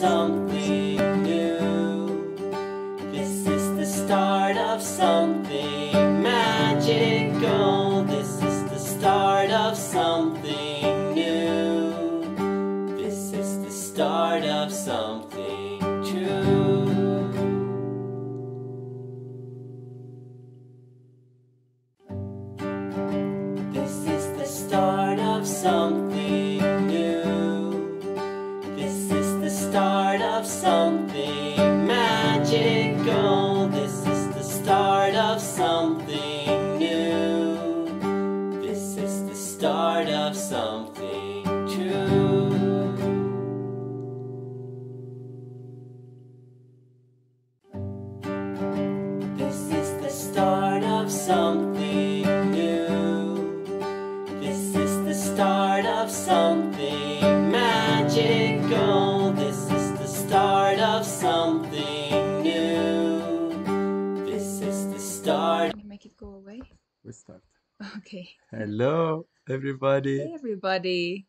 something start of something magical. This is the start of something new. This is the start. Can you make it go away? We start. Okay. Hello, everybody. Hey, everybody.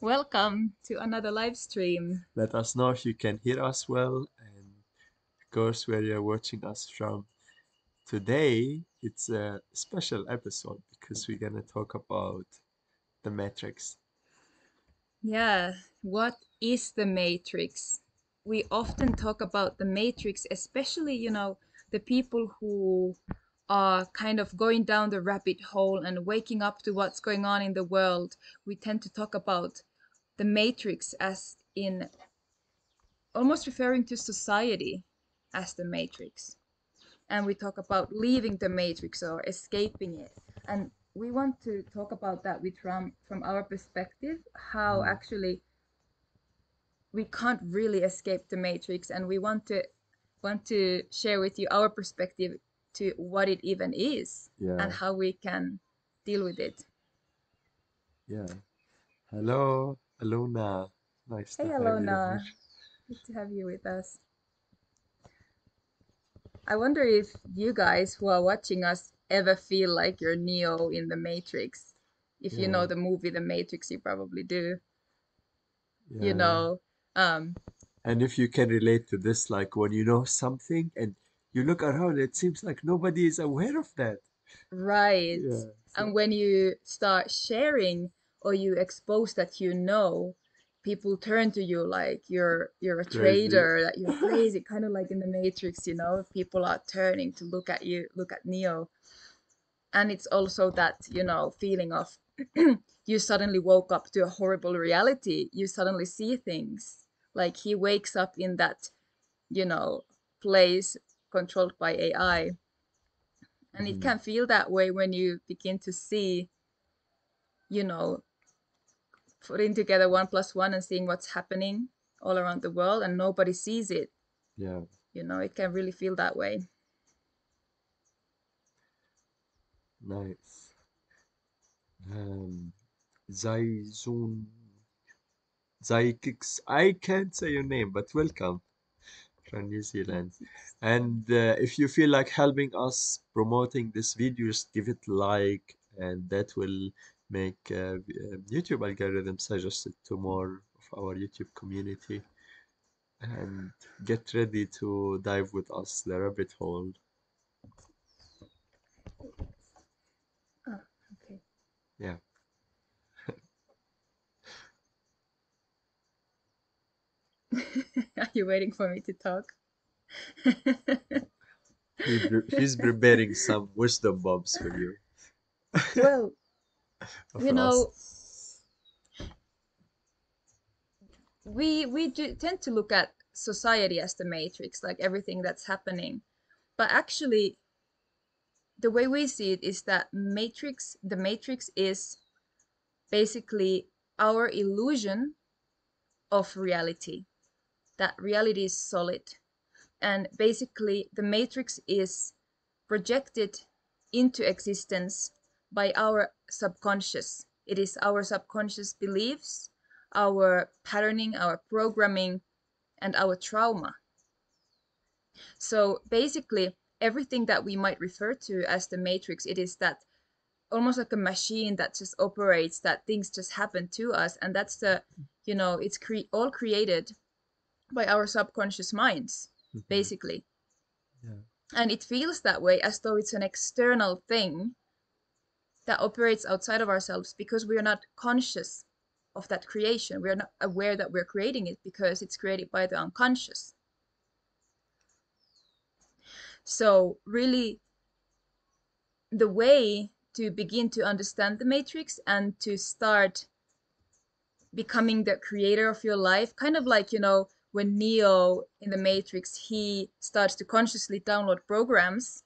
Welcome to another live stream. Let us know if you can hear us well and, of course, where you're watching us from. Today, it's a special episode because we're going to talk about the Matrix. Yeah, what is the Matrix? We often talk about the Matrix, especially, you know, the people who are kind of going down the rabbit hole and waking up to what's going on in the world. We tend to talk about the Matrix as in almost referring to society as the Matrix. And we talk about leaving the Matrix or escaping it. And we want to talk about that with from from our perspective, how Mm. actually we can't really escape the Matrix, and we want to want to share with you our perspective to what it even is Yeah, and how we can deal with it. yeah. Hello, Alona. Nice to Hey, have you Good to have you with us. I wonder if you guys who are watching us ever feel like you're Neo in the Matrix. If you know the movie The Matrix, you probably do. Yeah. You know, um, And if you can relate to this, like when you know something and you look around, it seems like nobody is aware of that. right. Yeah. And when you start sharing or you expose that you know, people turn to you like you're you're a crazy. traitor, that you're crazy, kind of like in the Matrix, you know, people are turning to look at you, look at Neo. And it's also that, you know, feeling of you suddenly woke up to a horrible reality. You suddenly see things. Like he wakes up in that, you know, place controlled by AI. And it Mhm. can feel that way when you begin to see, you know, putting together one plus one and seeing what's happening all around the world and nobody sees it. Yeah. You know, it can really feel that way. Nice. Um, Zaizun, Zaikix. I can't say your name, but welcome from New Zealand. And uh, if you feel like helping us promoting this video, just give it like, and that will make uh, uh, YouTube algorithm suggested to more of our YouTube community. And get ready to dive with us the rabbit hole. Ah, okay. Yeah. Are you waiting for me to talk? He he's preparing some wisdom bombs for you. well, you us. know, we we do tend to look at society as the matrix, like everything that's happening. But actually, the way we see it is that matrix, the matrix is basically our illusion of reality. That reality is solid. And basically, the matrix is projected into existence by our subconscious. It is our subconscious beliefs, our patterning, our programming, and our trauma. So basically, everything that we might refer to as the matrix, it is that almost like a machine that just operates, that things just happen to us. And that's the, you know, it's cre- all created by our subconscious minds Mhm. basically Yeah. and it feels that way as though it's an external thing that operates outside of ourselves because we are not conscious of that creation. We are not aware that we're creating it because it's created by the unconscious. So really the way to begin to understand the matrix and to start becoming the creator of your life kind of like you know when neo in the matrix he starts to consciously download programs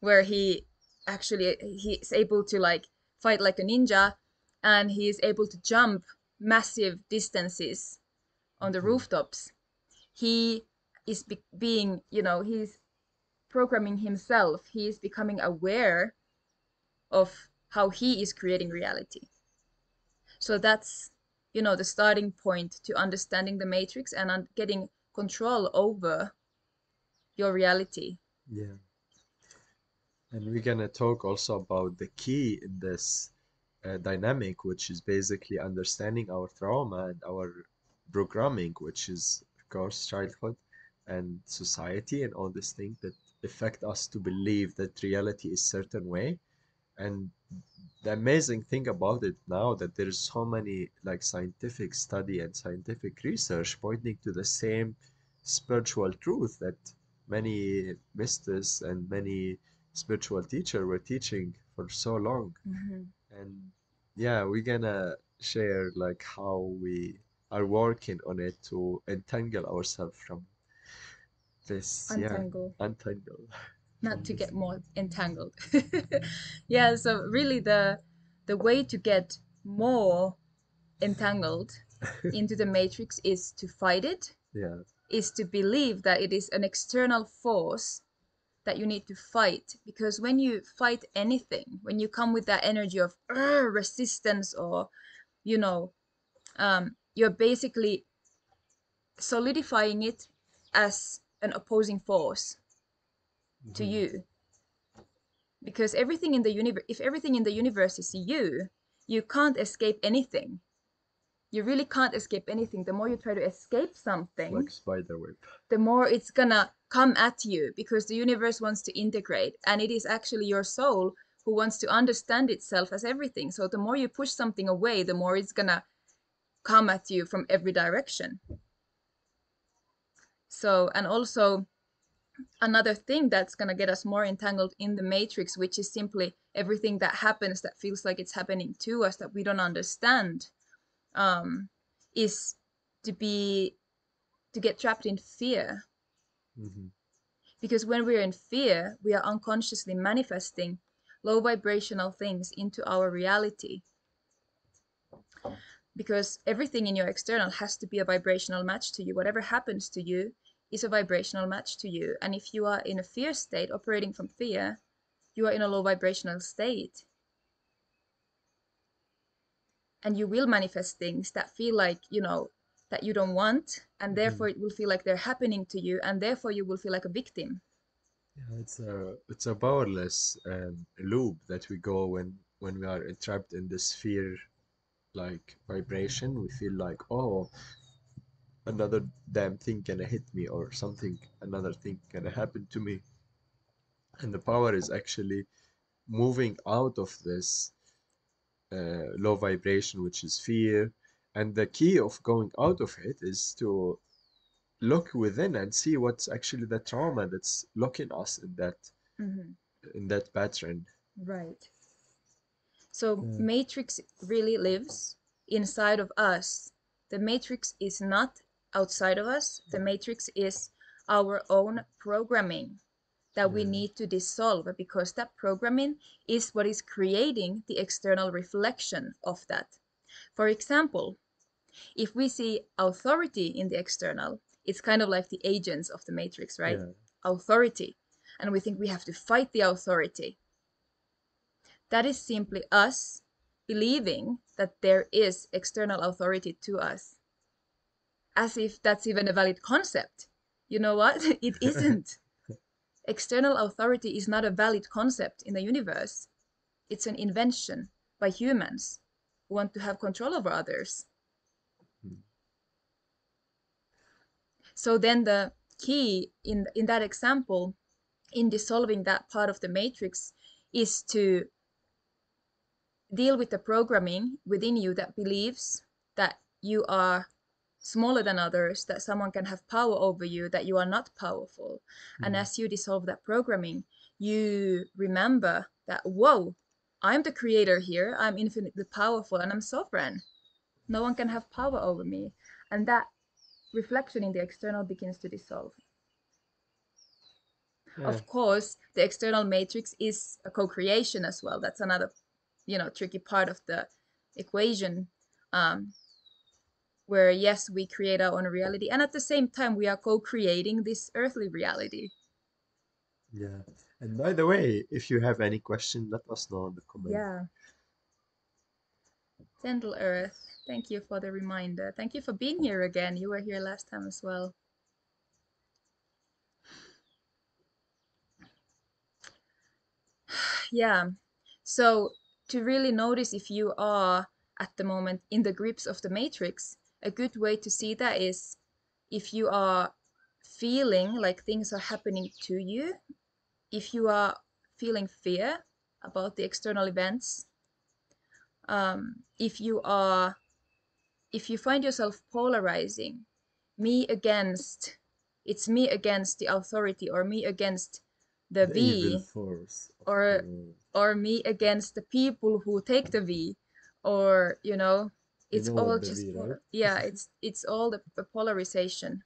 where he actually he's able to like fight like a ninja and he is able to jump massive distances on the Mhm. rooftops he is be- being you know he's programming himself he is becoming aware of how he is creating reality so that's you know the starting point to understanding the matrix and un- getting control over your reality Yeah. And we're gonna talk also about the key in this uh, dynamic, which is basically understanding our trauma and our programming, which is, of course, childhood and society and all these things that affect us to believe that reality is certain way. And the amazing thing about it now that there's so many like scientific study and scientific research pointing to the same spiritual truth that many masters and many spiritual teacher were teaching for so long. Mm-hmm. And yeah we're gonna share like how we are working on it to entangle ourselves from this yeah untangle. untangle. Not to get more entangled. Yeah so really the the way to get more entangled into the matrix is to fight it. Yeah. Is to believe that it is an external force that you need to fight because when you fight anything when you come with that energy of resistance or you know um, you're basically solidifying it as an opposing force to Mhm. you because everything in the universe if everything in the universe is you you can't escape anything you really can't escape anything. The more you try to escape something like spider web the more it's gonna come at you because the universe wants to integrate and it is actually your soul who wants to understand itself as everything. So the more you push something away the more it's gonna come at you from every direction. So and also another thing that's going to get us more entangled in the matrix which is simply everything that happens that feels like it's happening to us that we don't understand um, is to be to get trapped in fear. Mhm. because when we're in fear we are unconsciously manifesting low vibrational things into our reality. Because everything in your external has to be a vibrational match to you. Whatever happens to you is a vibrational match to you. And if you are in a fear state operating from fear you are in a low vibrational state and you will manifest things that feel like you know that you don't want and Mhm. therefore it will feel like they're happening to you and therefore you will feel like a victim Yeah, it's a it's a powerless um, loop that we go when when we are entrapped in this fear like vibration. We feel like, oh, another damn thing gonna hit me or something, another thing gonna happen to me. And the power is actually moving out of this uh, low vibration, which is fear. And the key of going out of it is to look within and see what's actually the trauma that's locking us in that in that pattern. right so Yeah. matrix really lives inside of us the matrix is not outside of us the matrix is our own programming that we mm. need to dissolve because that programming is what is creating the external reflection of that. For example if we see authority in the external it's kind of like the agents of the matrix right? Yeah. authority. And we think we have to fight the authority. That is simply us believing that there is external authority to us. As if that's even a valid concept. You know what? It isn't external authority is not a valid concept in the universe it's an invention by humans who want to have control over others Hmm. so then the key in in that example in dissolving that part of the matrix is to deal with the programming within you that believes that you are smaller than others, that someone can have power over you, that you are not powerful. And Mm. as you dissolve that programming, you remember that, whoa, I'm the creator here, I'm infinitely powerful, and I'm sovereign. No one can have power over me. And that reflection in the external begins to dissolve. Yeah. Of course, the external matrix is a co-creation as well. That's another, you know, tricky part of the equation. Um, where yes, we create our own reality, and at the same time, we are co-creating this earthly reality. Yeah. And by the way, if you have any question, let us know in the comment. Yeah. Gentle Earth, thank you for the reminder. Thank you for being here again. You were here last time as well. Yeah. So to really notice if you are at the moment in the grips of the matrix, a good way to see that is if you are feeling like things are happening to you, if you are feeling fear about the external events, um, if you are, if you find yourself polarizing, me against, it's me against the authority or me against the, The V evil force of or- the or me against the people who take the V, or you know, You it's know all just pol- right? yeah, it's it's all the, the polarization.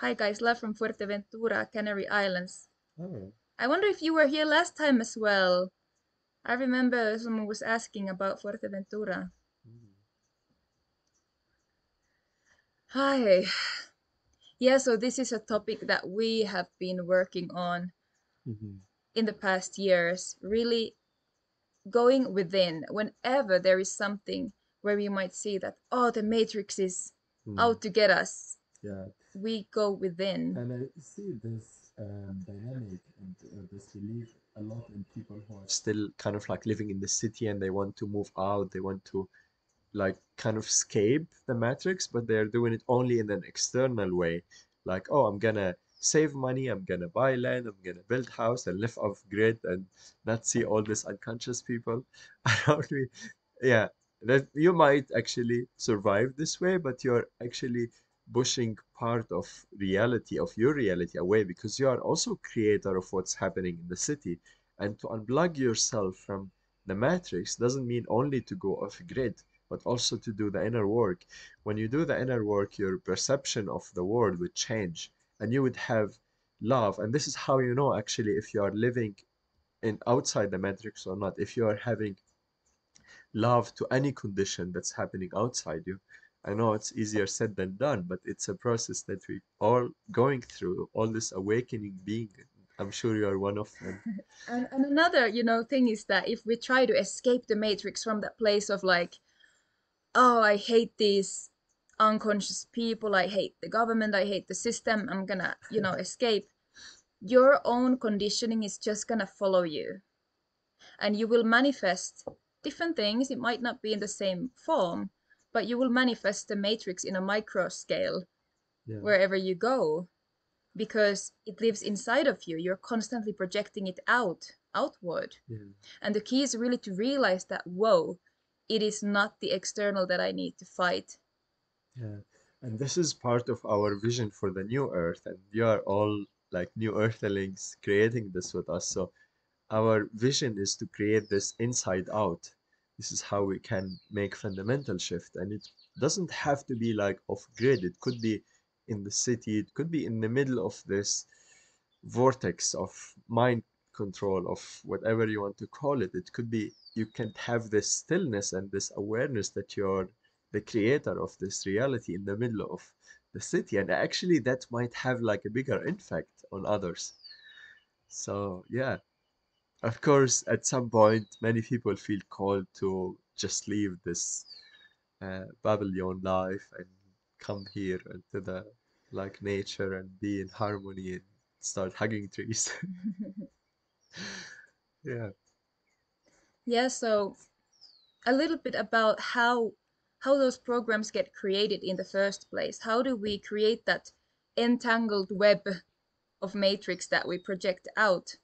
Hi guys, love from Fuerteventura, Canary Islands. Oh, I wonder if you were here last time as well. I remember someone was asking about Fuerteventura. mm. Hi. Yeah, so this is a topic that we have been working on Mhm. in the past years, really going within whenever there is something where we might see that, oh, the matrix is Mm. out to get us. Yeah. We go within. And I see this um, dynamic and uh, this belief a lot in people who are still kind of like living in the city and they want to move out, they want to like kind of escape the matrix, but they're doing it only in an external way. Like, oh, I'm gonna save money, I'm gonna buy land, I'm gonna build house and live off grid and not see all these unconscious people around me. Yeah, that you might actually survive this way, but you're actually pushing part of reality of your reality away because you are also creator of what's happening in the city. And to unplug yourself from the matrix doesn't mean only to go off grid but also to do the inner work. When you do the inner work your perception of the world would change and you would have love and this is how you know actually if you are living in outside the matrix or not if you are having love to any condition that's happening outside you I know it's easier said than done, but it's a process that we all going through, all this awakening being. I'm sure you are one of them. And, and another, you know, thing is that if we try to escape the matrix from that place of like, oh, I hate these unconscious people, I hate the government, I hate the system, I'm gonna, you know, escape. Your own conditioning is just gonna follow you. And you will manifest different things. It might not be in the same form, but you will manifest the matrix in a micro scale Yeah. wherever you go because it lives inside of you. You're constantly projecting it out, outward. Yeah. And the key is really to realize that, whoa, it is not the external that I need to fight. Yeah. And this is part of our vision for the new earth. And you are all like new earthlings creating this with us. So our vision is to create this inside out. This is how we can make fundamental shift. And it doesn't have to be like off grid. It could be in the city. It could be in the middle of this vortex of mind control of whatever you want to call it. It could be you can have this stillness and this awareness that you're the creator of this reality in the middle of the city. And actually that might have like a bigger impact on others. So yeah. Of course, at some point, many people feel called to just leave this uh, Babylon life and come here into the like nature and be in harmony and start hugging trees. Yeah. yeah, so a little bit about how how those programs get created in the first place. How do we create that entangled web of matrix that we project out?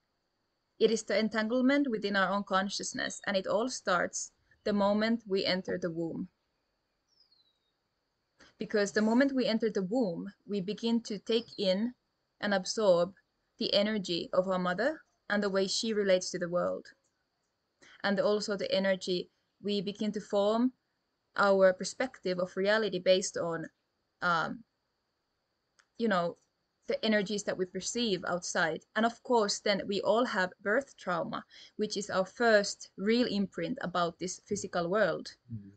It is the entanglement within our own consciousness, and it all starts the moment we enter the womb. Because the moment we enter the womb, we begin to take in and absorb the energy of our mother and the way she relates to the world. And also the energy, we begin to form our perspective of reality based on, um, you know, the energies that we perceive outside. And of course, then we all have birth trauma, which is our first real imprint about this physical world. Mm.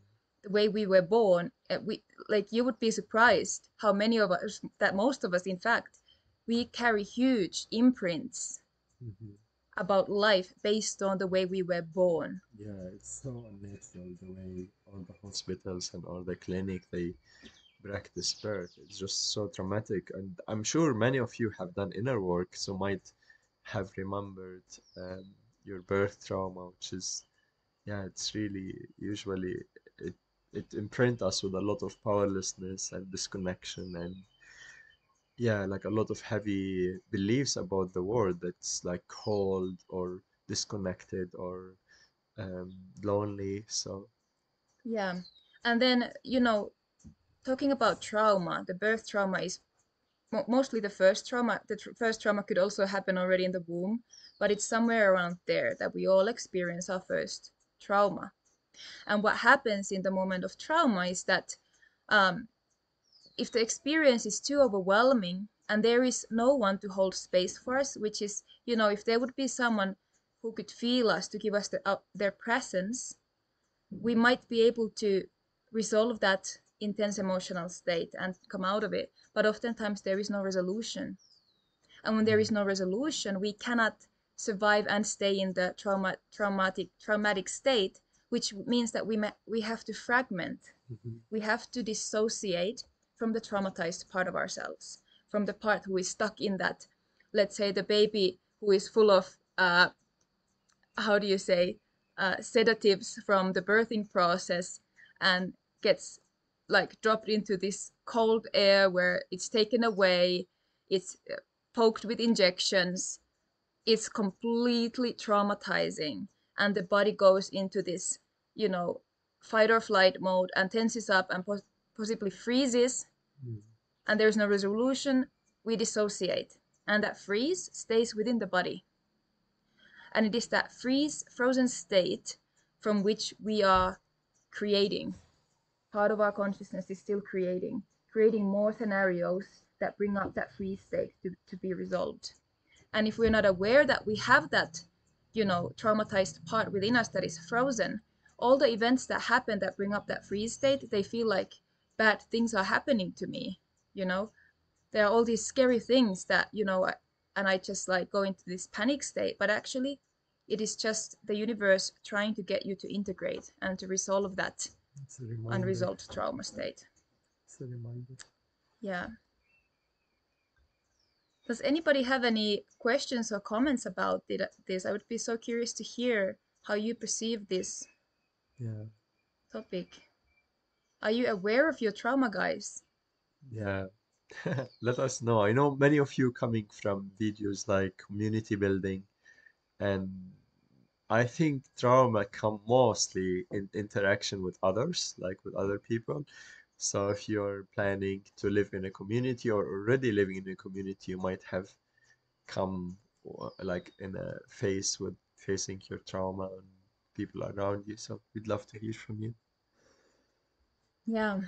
The way we were born, uh, we like you would be surprised how many of us, that most of us, in fact, we carry huge imprints Mhm. About life based on the way we were born. Yeah, it's so unnatural the way all the hospitals and all the clinic they practice birth. It's just so traumatic, and I'm sure many of you have done inner work, so might have remembered um, your birth trauma, which is, yeah, it's really usually it it imprint us with a lot of powerlessness and disconnection and yeah, like a lot of heavy beliefs about the world that's like cold or disconnected or um, lonely. So Yeah. And then, you know, talking about trauma, the birth trauma is mo- mostly the first trauma. The tr- first trauma could also happen already in the womb, but it's somewhere around there that we all experience our first trauma. And what happens in the moment of trauma is that um, if the experience is too overwhelming and there is no one to hold space for us, which is, you know, if there would be someone who could feel us to give us the, uh, their presence, we might be able to resolve that intense emotional state and come out of it. But oftentimes there is no resolution. And when there is no resolution, we cannot survive and stay in the trauma, traumatic, traumatic state, which means that we, we have to fragment Mhm. we have to dissociate from the traumatized part of ourselves, from the part who is stuck in that, let's say, the baby who is full of, uh, how do you say, uh, sedatives from the birthing process and gets like dropped into this cold air where it's taken away, it's uh, poked with injections, it's completely traumatizing, and the body goes into this, you know, fight or flight mode and tenses up and pos- possibly freezes. And there's no resolution we dissociate. And that freeze stays within the body. And it is that freeze frozen state from which we are creating. Part of our consciousness is still creating creating more scenarios that bring up that freeze state to, to be resolved. And if we're not aware that we have that you know traumatized part within us that is frozen all the events that happen that bring up that freeze state they feel like bad things are happening to me you know there are all these scary things that you know I- and i just like go into this panic state but actually it is just the universe trying to get you to integrate and to resolve that It's a reminder. unresolved trauma state It's a reminder. yeah does anybody have any questions or comments about this i would be so curious to hear how you perceive this Yeah. topic are you aware of your trauma guys Yeah. Let us know. I know many of you coming from videos like community building, and I think trauma come mostly in interaction with others, like with other people. So if you're planning to live in a community or already living in a community, you might have come uh, like in a phase with facing your trauma and people around you. So we'd love to hear from you. Yeah.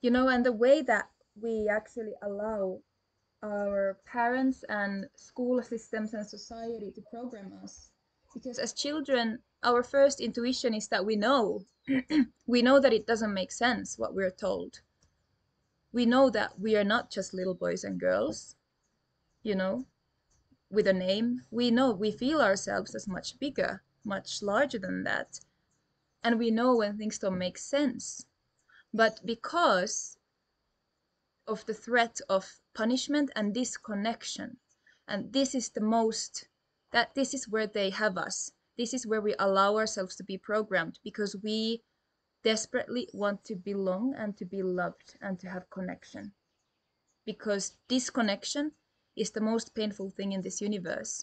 You know, and the way that we actually allow our parents and school systems and society to program us. Because as children, our first intuition is that we know. we know that it doesn't make sense what we're told. We know that we are not just little boys and girls, you know, with a name. We know, we feel ourselves as much bigger, much larger than that. And we know when things don't make sense. But because of the threat of punishment and disconnection, and this is the most, that this is where they have us. This is where we allow ourselves to be programmed because we desperately want to belong and to be loved and to have connection. Because disconnection is the most painful thing in this universe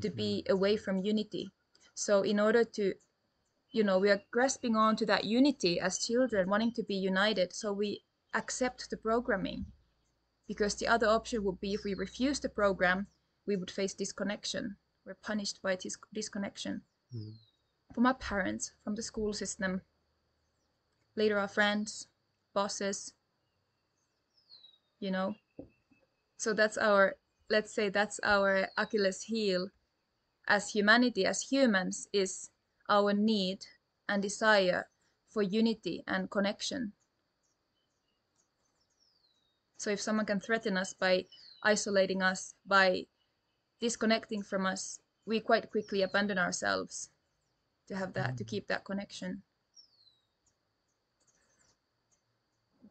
to be mm-hmm. away from unity. So, in order to, you know, we are grasping on to that unity as children, wanting to be united. So, we accept the programming. Because the other option would be if we refuse the program, we would face disconnection. We're punished by dis- disconnection Mm. from our parents, from the school system, later our friends, bosses, you know. So that's our, let's say, that's our Achilles heel as humanity, as humans, is our need and desire for unity and connection. So if someone can threaten us by isolating us, by disconnecting from us, we quite quickly abandon ourselves to have that, to mm. keep that connection.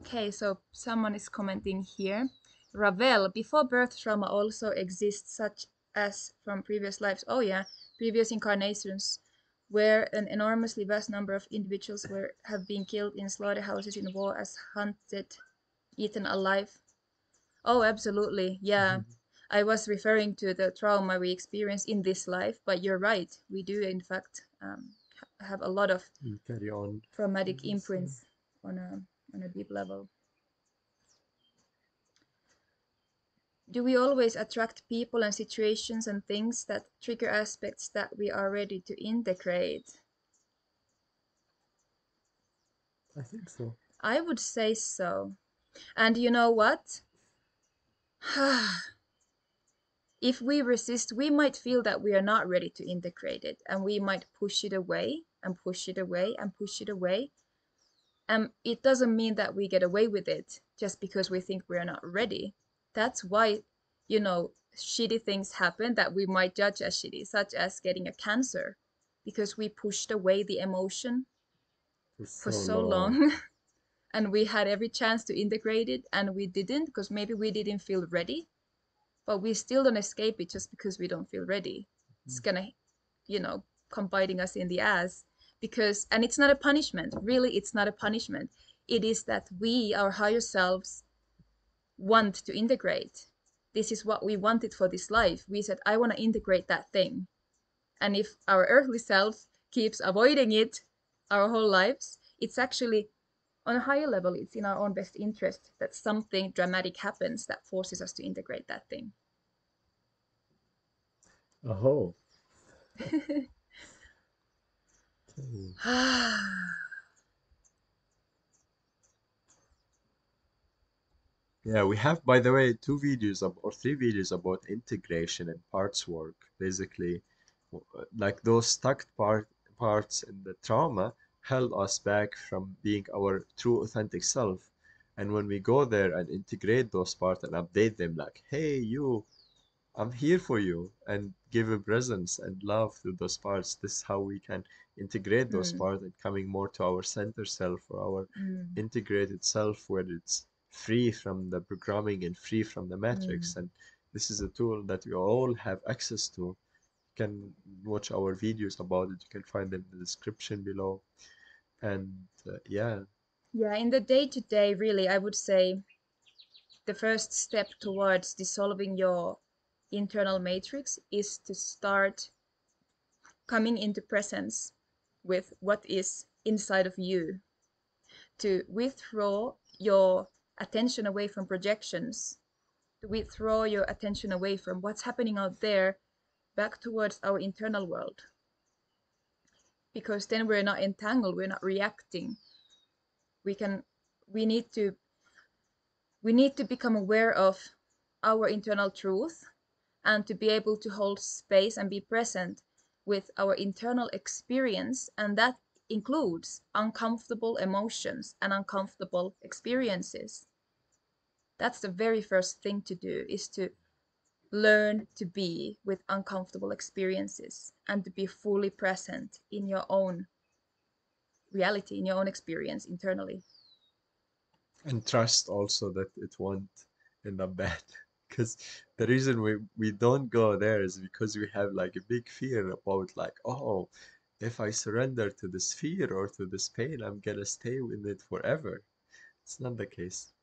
Okay, so someone is commenting here. Ravel, before birth trauma also exists, such as from previous lives. Oh, yeah, previous incarnations, where an enormously vast number of individuals were have been killed in slaughterhouses in war as hunted, eaten alive. Oh, absolutely, yeah. I was referring to the trauma we experience in this life, but you're right. We do, in fact, um, have a lot of Mm, Carry on. traumatic imprints on a on a deep level. Do we always attract people and situations and things that trigger aspects that we are ready to integrate? I think so. I would say so. And you know what? if we resist, we might feel that we are not ready to integrate it and we might push it away and push it away and push it away. And it doesn't mean that we get away with it just because we think we are not ready. That's why, you know, shitty things happen that we might judge as shitty, such as getting a cancer, because we pushed away the emotion for so long. and we had every chance to integrate it and we didn't because maybe we didn't feel ready but we still don't escape it just because we don't feel ready. It's mm-hmm. gonna you know come biting us in the ass because and it's not a punishment really it's not a punishment. It is that we our higher selves want to integrate. This is what we wanted for this life. We said i want to integrate that thing. And if our earthly self keeps avoiding it our whole lives it's actually on a higher level. It's in our own best interest that something dramatic happens that forces us to integrate that thing. Oh. Yeah, we have, by the way, two videos of, or three videos about integration and parts work. Basically, w- like those stuck part parts in the trauma held us back from being our true authentic self. And when we go there and integrate those parts and update them, like, hey, you, I'm here for you, and give a presence and love to those parts. This is how we can integrate those Mm. parts and coming more to our center self or our Mm, integrated self where it's free from the programming and free from the matrix. Mm, and this is a tool that we all have access to. You can watch our videos about it. You can find them in the description below. And uh, yeah. Yeah in the day to day really i would say the first step towards dissolving your internal matrix is to start coming into presence with what is inside of you. To withdraw your attention away from projections, to withdraw your attention away from what's happening out there back towards our internal world. Because then we're not entangled, we're not reacting. We can we need to we need to become aware of our internal truth and to be able to hold space and be present with our internal experience and that includes uncomfortable emotions and uncomfortable experiences that's the very first thing to do is to learn to be with uncomfortable experiences and to be fully present in your own reality in your own experience internally and trust also that it won't end up bad because the reason we we don't go there is because we have like a big fear about like oh if I surrender to this fear or to this pain, I'm gonna stay with it forever. It's not the case.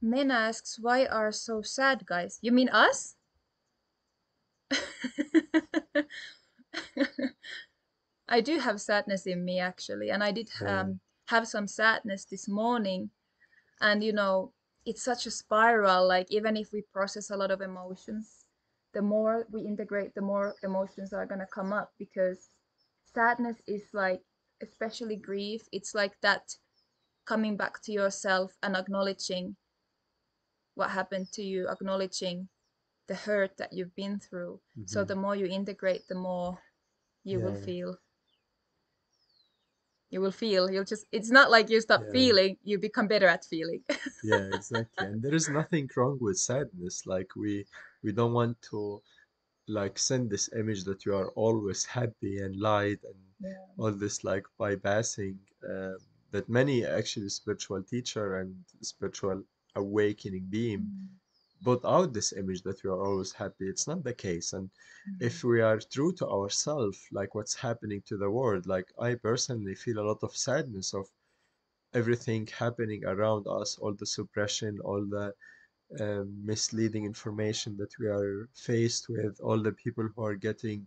Min asks, why are so sad guys? You mean us? I do have sadness in me actually, and I did um, have some sadness this morning. And you know, it's such a spiral. Like even if we process a lot of emotions, the more we integrate, the more emotions are gonna come up because sadness is like, especially grief, it's like that coming back to yourself and acknowledging what happened to you, acknowledging the hurt that you've been through. So Mhm. the more you integrate, the more you will Yeah. feel. You will feel. You'll just. It's not like you stop Yeah. feeling. You become better at feeling. Yeah, exactly. And there is nothing wrong with sadness. Like we we don't want to like send this image that you are always happy and light and yeah. all this like bypassing um, that many actually spiritual teacher and spiritual awakening being Mm, put out this image that we are always happy. It's not the case. And if we are true to ourselves, like what's happening to the world, like I personally feel a lot of sadness of everything happening around us, all the suppression, all the um, misleading information that we are faced with, all the people who are getting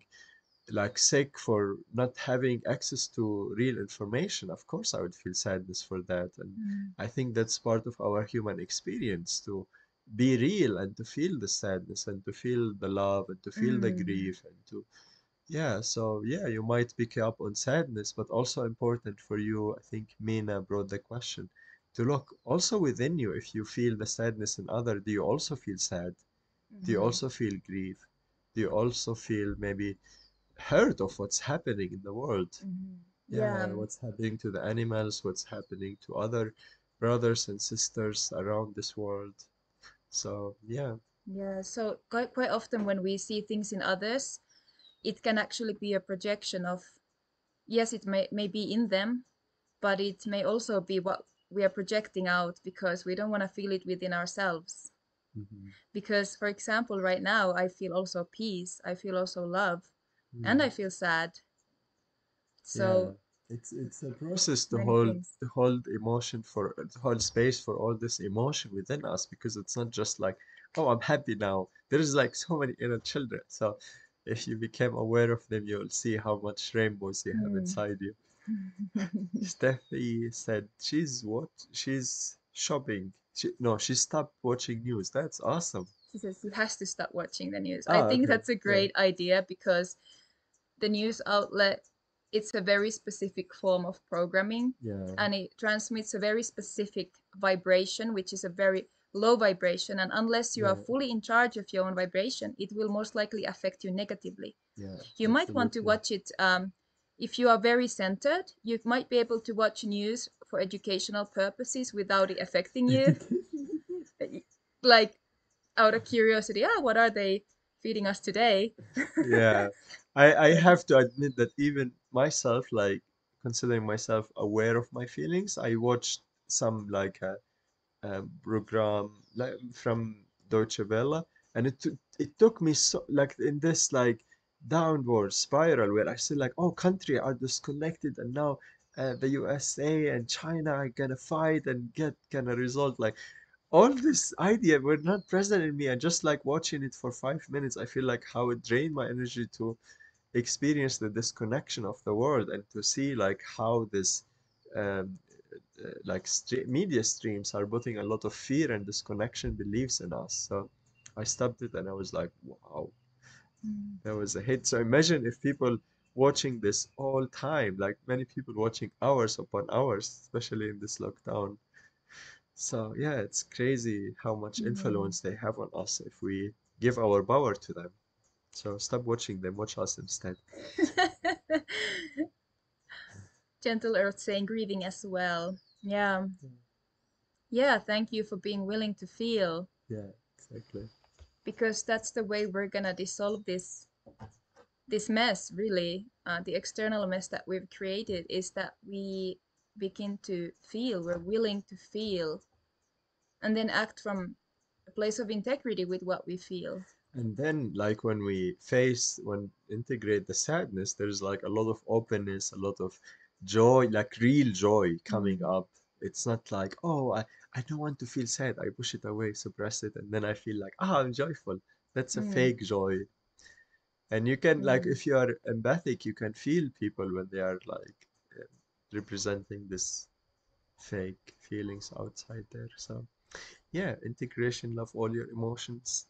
like sick for not having access to real information. Of course, I would feel sadness for that. And Mm, I think that's part of our human experience to be real and to feel the sadness and to feel the love and to feel the mm, grief and to yeah, so yeah, you might pick up on sadness, but also important for you, I think Mina brought the question to look also within you if you feel the sadness in other, do you also feel sad? Do you mhm, also feel grief? Do you also feel maybe hurt of what's happening in the world? mhm. Yeah, Yeah. what's happening to the animals, what's happening to other brothers and sisters around this world. So yeah, Yeah. So quite quite often when we see things in others, it can actually be a projection of. Yes, it may may be in them, but it may also be what we are projecting out because we don't want to feel it within ourselves. mhm, because for example right now i feel also peace i feel also love and mm, i feel sad yeah. so It's it's a process to hold things to hold emotion for to hold space for all this emotion within us because it's not just like, oh, I'm happy now. There is like so many inner children. So if you become aware of them, you'll see how much rainbows you have Hmm. inside you. Steffi said she's what? She's shopping. She, no, she stopped watching news. That's awesome. she says she has to stop watching the news i Ah, think okay. that's a Yeah. great idea because the news outlet it's a very specific form of programming Yeah. and it transmits a very specific vibration which is a very low vibration and unless you are fully in charge of your own vibration it will most likely affect you negatively Yeah. you might want to watch it um, if you are very centered you might be able to watch news for educational purposes without it affecting you like out of curiosity ah what are they feeding us today. Yeah. I i have to admit that even myself like considering myself aware of my feelings i watched some like a, a program like from Deutsche Welle and it took it took me so like in this like downward spiral where I see like oh country are disconnected and now uh, the USA and China are gonna fight and get gonna result like all this idea were not present in me and just like watching it for five minutes I feel like how it drained my energy to experience the disconnection of the world and to see like how this um, uh, like stre media streams are putting a lot of fear and disconnection beliefs in us. So I stopped it and I was like, wow, that was a hit. So imagine if people watching this all time, like many people watching hours upon hours, especially in this lockdown. So yeah, it's crazy how much Mm. influence they have on us if we give our power to them. So stop watching them, watch us instead. gentle earth saying grieving as well yeah yeah thank you for being willing to feel Yeah, exactly. because that's the way we're gonna dissolve this this mess really uh, the external mess that we've created is that we begin to feel we're willing to feel and then act from a place of integrity with what we feel And then, like when we face, when integrate the sadness, there's like a lot of openness, a lot of joy, like real joy coming Mm. up. It's not like, oh, I, I don't want to feel sad. I push it away, suppress it, and then I feel like, ah, I'm joyful. That's a Mm. fake joy. And you can, like, Mm. if you are empathic, you can feel people when they are like representing this fake feelings outside there. So, yeah, integration, love all your emotions.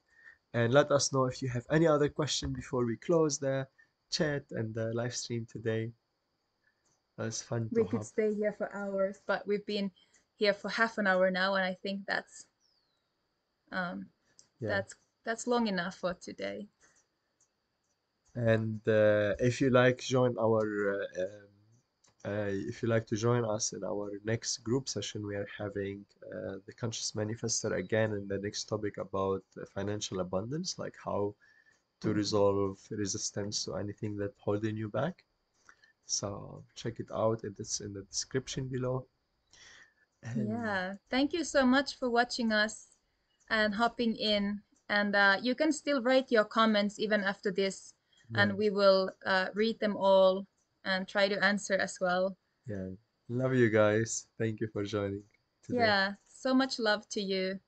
And let us know if you have any other question before we close the chat and the live stream today. Was fun to We could have. stay here for hours, but we've been here for half an hour now, and I think that's um, Yeah. that's that's long enough for today. And uh, if you like join our uh, um, uh, if you like to join us in our next group session, we are having uh, the Conscious Manifestor again and the next topic about uh, financial abundance, like how to resolve resistance to anything that holding you back. So check it out. It's in the description below. And Yeah, thank you so much for watching us and hopping in. And uh, you can still write your comments even after this, yeah, and we will uh, read them all and try to answer as well. yeah. Love you guys. Thank you for joining today. Yeah, so much love to you.